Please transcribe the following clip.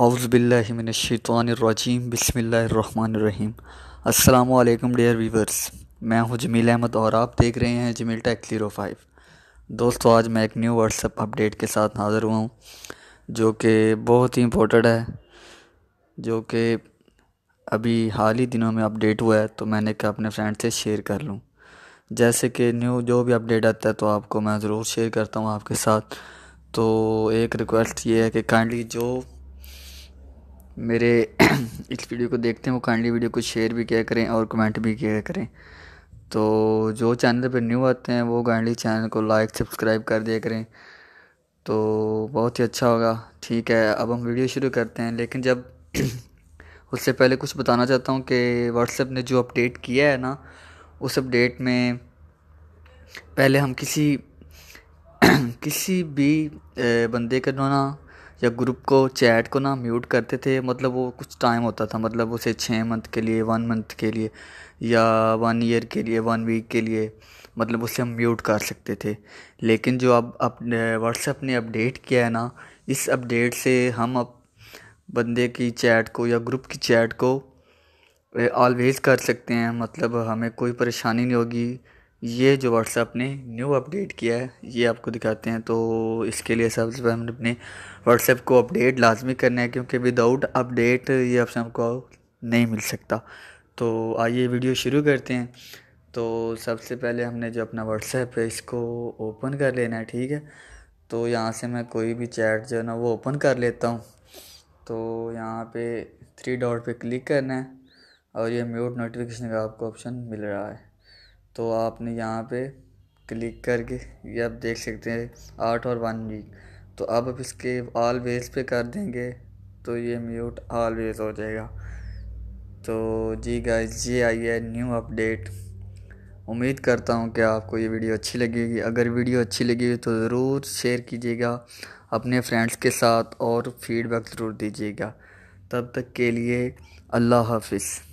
اعوذ باللہ من الشیطان الرجیم، بسم اللہ الرحمن الرحیم۔ السلام علیکم ڈیئر ویورز، میں ہوں جمیل احمد اور آپ دیکھ رہے ہیں جمیل ٹیک زیرو فائیو۔ دوستو، آج میں ایک نیو واٹس اپ اپڈیٹ کے ساتھ حاضر ہوا ہوں، جو کہ بہت ہی امپورٹنٹ ہے، جو کہ ابھی حال ہی دنوں میں اپڈیٹ ہوا ہے، تو میں نے کہا اپنے فرینڈ سے شیئر کر لوں۔ جیسے کہ نیو جو بھی اپڈیٹ آتا ہے، تو آپ کو میں ضرور شیئر کرتا ہوں آپ کے ساتھ۔ تو ایک ریکویسٹ یہ ہے کہ کائنڈلی جو میرے اس ویڈیو کو دیکھتے ہیں، وہ کائنڈلی ویڈیو کو شیئر بھی کیا کریں اور کمنٹ بھی کیا کریں۔ تو جو چینل پہ نیو آتے ہیں، وہ کائنڈلی چینل کو لائک سبسکرائب کر دیا کریں۔ تو بہت ہی اچھا ہوگا۔ ٹھیک ہے، اب ہم ویڈیو شروع کرتے ہیں۔ لیکن جب اس سے پہلے کچھ بتانا چاہتا ہوں کہ واٹس ایپ نے جو اپڈیٹ کیا ہے نا، اس اپڈیٹ میں پہلے ہم کسی کسی بھی بندے کا نا یا گروپ کو چیٹ کو نا میوٹ کرتے تھے مطلب وہ کچھ ٹائم ہوتا تھا مطلب اسے چھ منتھ کے لیے ون منتھ کے لیے، یا ون ایئر کے لیے ون ویک کے لیے مطلب اسے ہم میوٹ کر سکتے تھے۔ لیکن جو اب اپنے واٹس ایپ نے اپڈیٹ کیا ہے نا، اس اپڈیٹ سے ہم اب بندے کی چیٹ کو یا گروپ کی چیٹ کو آلویز کر سکتے ہیں۔ مطلب ہمیں کوئی پریشانی نہیں ہوگی۔ یہ جو واٹس ایپ نے نیو اپڈیٹ کیا ہے، یہ آپ کو دکھاتے ہیں، تو اس کے لیے سب سے پہلے ہم نے اپنے واٹس ایپ کو اپڈیٹ لازمی کرنا ہے، کیونکہ وداؤٹ اپڈیٹ یہ آپشن کو نہیں مل سکتا۔ تو آئیے ویڈیو شروع کرتے ہیں۔ تو سب سے پہلے ہم نے جو اپنا واٹس ایپ ہے، اس کو اوپن کر لینا ہے، ٹھیک ہے؟ تو یہاں سے میں کوئی بھی چیٹ جو ہے نا، وہ اوپن کر لیتا ہوں۔ تو یہاں پہ تھری ڈاٹ پہ کلک کرنا ہے اور یہ میوٹ نوٹیفیکیشن کا آپ کو آپشن مل رہا ہے۔ تو آپ نے یہاں پہ کلک کر کے یہ آپ دیکھ سکتے ہیں، آٹھ اور ون ویک تو اب اب اس کے آل ویز پہ کر دیں گے تو یہ میوٹ آل ویز ہو جائے گا۔ تو جی گائز یہ آئی ہے نیو اپڈیٹ امید کرتا ہوں کہ آپ کو یہ ویڈیو اچھی لگے گی۔ اگر ویڈیو اچھی لگی تو ضرور شیئر کیجیے گا، اپنے فرینڈس کے ساتھ اور فیڈ بیک ضرور دیجیے گا۔ تب تک کے لیے اللہ حافظ۔